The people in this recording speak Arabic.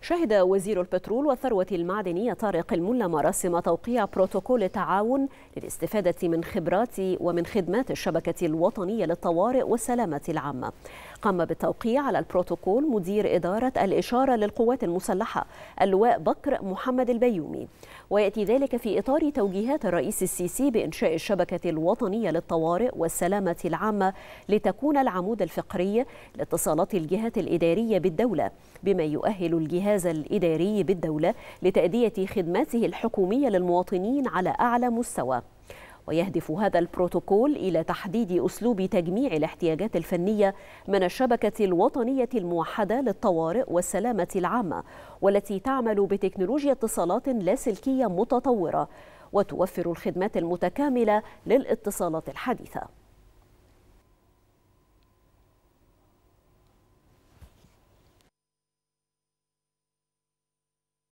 شهد وزير البترول والثروة المعدنية طارق الملا مراسم توقيع بروتوكول التعاون للاستفادة من خبرات ومن خدمات الشبكة الوطنية للطوارئ والسلامة العامة. قام بالتوقيع على البروتوكول مدير إدارة الإشارة للقوات المسلحة اللواء بكر محمد البيومي. ويأتي ذلك في إطار توجيهات الرئيس السيسي بإنشاء الشبكة الوطنية للطوارئ والسلامة العامة لتكون العمود الفقري لاتصالات الجهات الإدارية بالدولة بما يؤهل الجهاز الإداري بالدولة لتأدية خدماته الحكومية للمواطنين على أعلى مستوى. ويهدف هذا البروتوكول إلى تحديد أسلوب تجميع الاحتياجات الفنية من الشبكة الوطنية الموحدة للطوارئ والسلامة العامة والتي تعمل بتكنولوجيا اتصالات لاسلكية متطورة وتوفر الخدمات المتكاملة للاتصالات الحديثة.